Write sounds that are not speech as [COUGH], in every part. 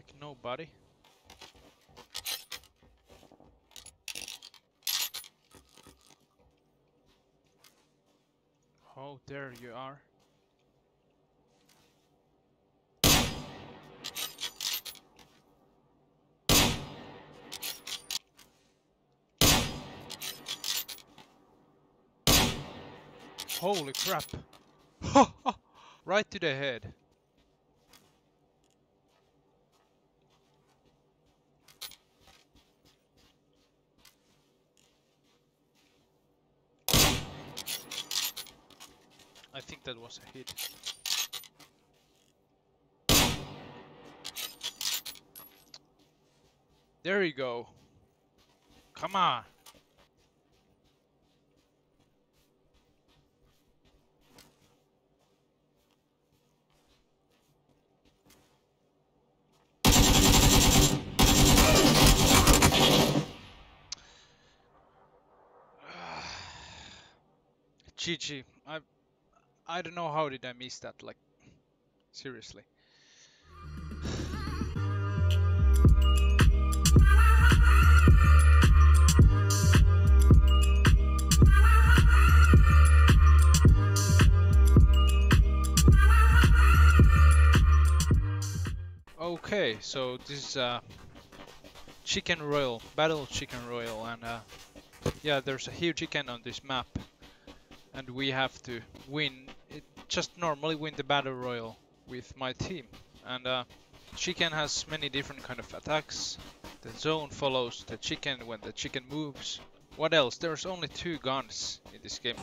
like nobody. Oh, there you are. Holy crap! [LAUGHS] right to the head. I think that was a hit. There you go. Come on. [SIGHS] GG. I I don't know how did I miss that like seriously. Okay, so this is uh, Chicken Royale, Battle Chicken Royale, and uh, yeah, there's a huge chicken on this map, and we have to win, just normally win the Battle Royale with my team. And uh, chicken has many different kind of attacks. The zone follows the chicken when the chicken moves. What else? There's only two guns in this game.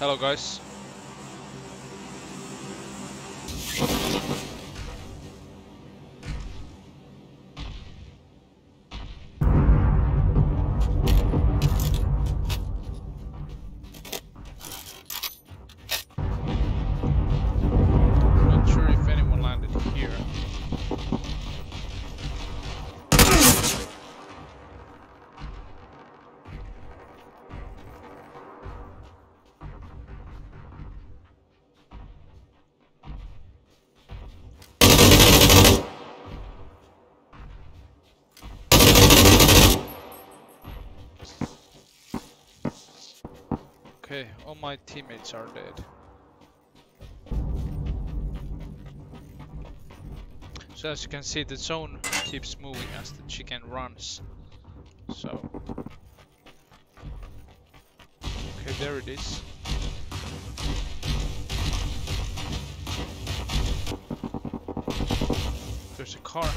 Hello guys. Okay, all my teammates are dead. So as you can see, the zone keeps moving as the chicken runs. So... Okay, there it is. There's a car.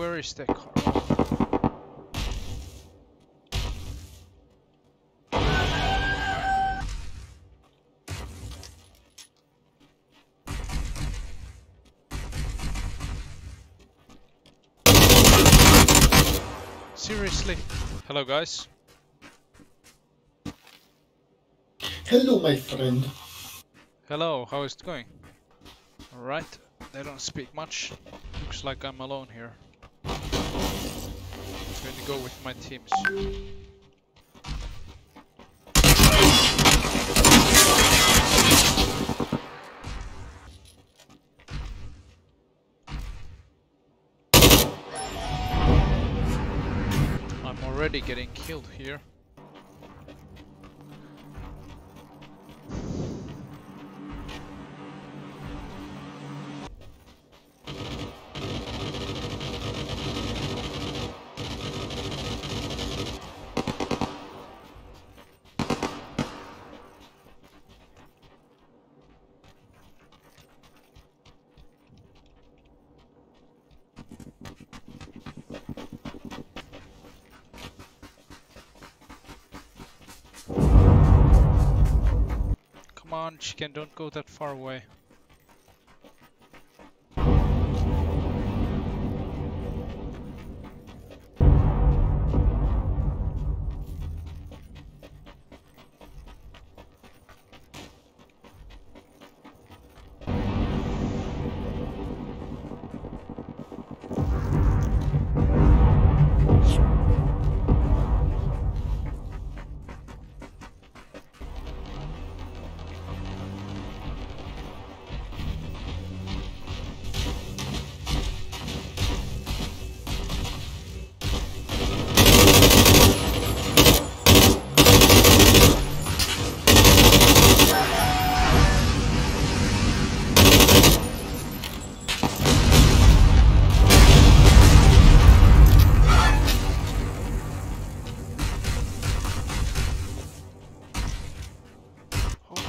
Where is the car? Seriously? Hello guys. Hello, my friend. Hello, how is it going? Alright, they don't speak much. Looks like I'm alone here. Going to go with my teams. I'm already getting killed here. On, chicken, don't go that far away.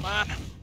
Man.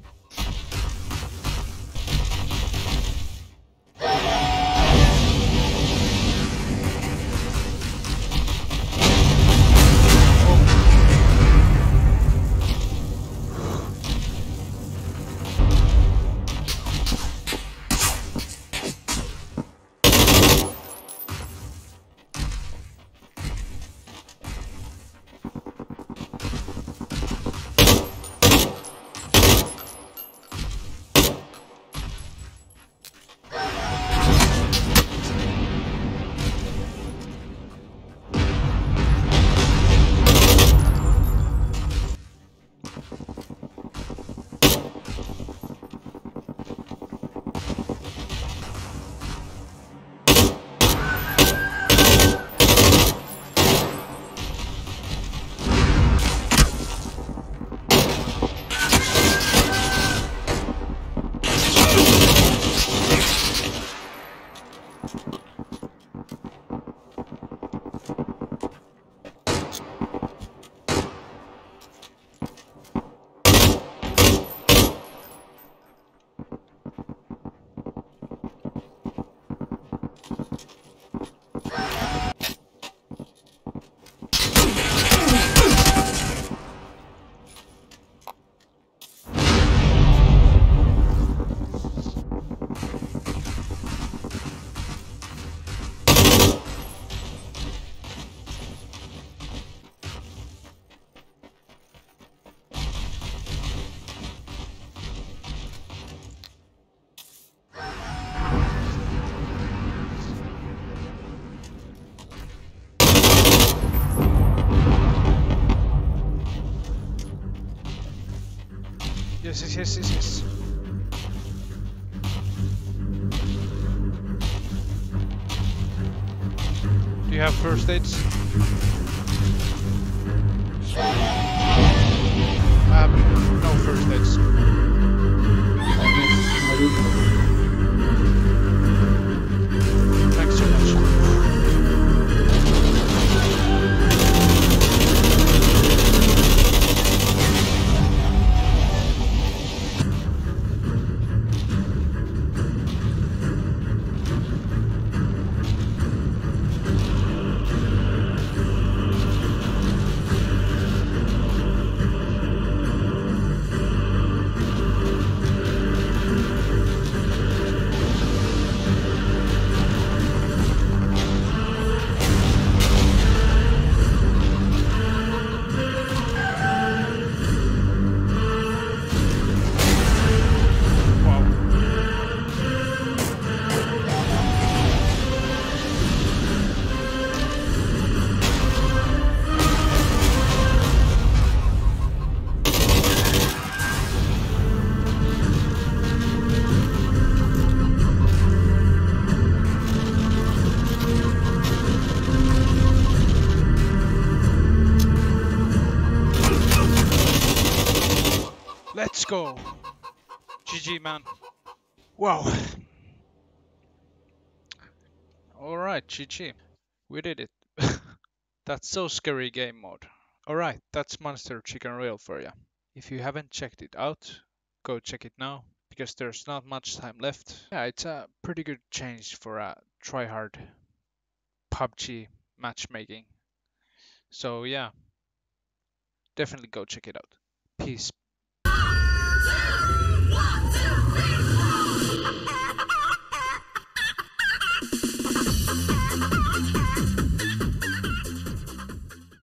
You go. GG, man. Wow. Alright, GG. We did it. [LAUGHS] that's so scary game mode. Alright, that's Monster Chicken Royale for you. If you haven't checked it out, go check it now because there's not much time left. Yeah, it's a pretty good change for a tryhard PUBG matchmaking. So yeah, definitely go check it out. Peace.